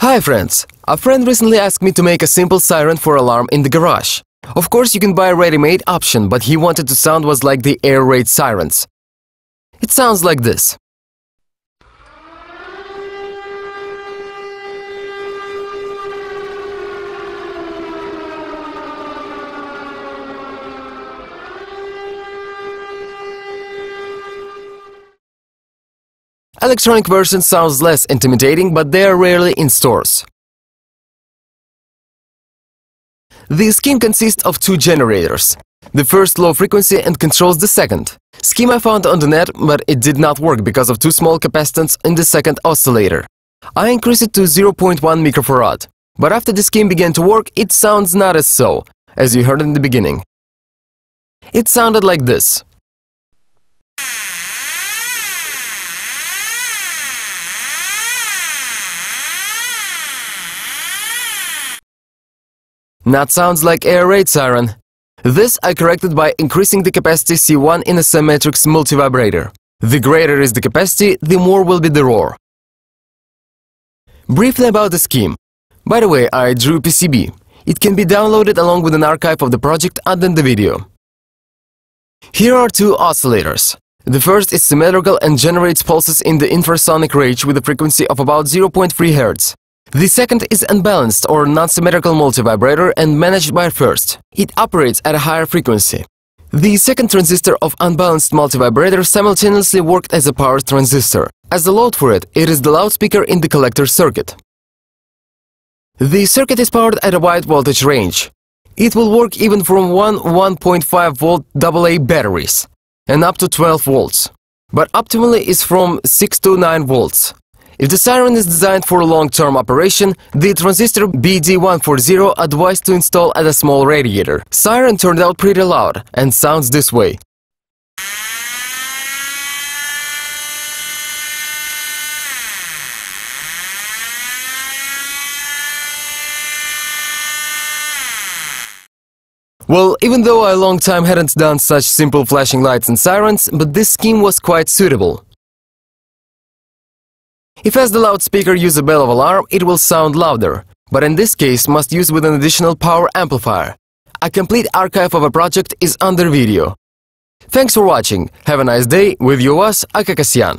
Hi friends! A friend recently asked me to make a simple siren for alarm in the garage. Of course you can buy a ready-made option, but he wanted to sound was like the air raid sirens. It sounds like this. Electronic version sounds less intimidating, but they are rarely in stores. The scheme consists of two generators. The first low frequency and controls the second. Scheme I found on the net, but it did not work because of too small capacitance in the second oscillator. I increased it to 0.1 microfarad, but after the scheme began to work, it sounds not as so, as you heard in the beginning. It sounded like this. Not sounds like air raid siren. This I corrected by increasing the capacity C1 in a Symmetrix multivibrator. The greater is the capacity, the more will be the roar. Briefly about the scheme. By the way, I drew PCB. It can be downloaded along with an archive of the project under the video. Here are two oscillators. The first is symmetrical and generates pulses in the infrasonic range with a frequency of about 0.3 Hz. The second is unbalanced or non-symmetrical multivibrator and managed by first. It operates at a higher frequency. The second transistor of unbalanced multivibrator simultaneously worked as a power transistor. As the load for it, it is the loudspeaker in the collector circuit. The circuit is powered at a wide voltage range. It will work even from 1 1.5 volt AA batteries and up to 12 volts, but optimally is from 6 to 9 volts. If the siren is designed for long-term operation, the transistor BD140 advised to install at a small radiator. Siren turned out pretty loud and sounds this way. Well, even though I long time hadn't done such simple flashing lights and sirens, but this scheme was quite suitable. If as the loudspeaker use a bell of alarm, it will sound louder, but in this case must use with an additional power amplifier. A complete archive of a project is under video. Thanks for watching. Have a nice day. With you was Akakasyan.